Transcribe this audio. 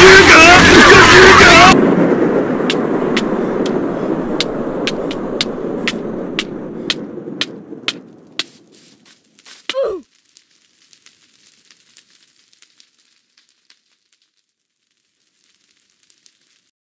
銃が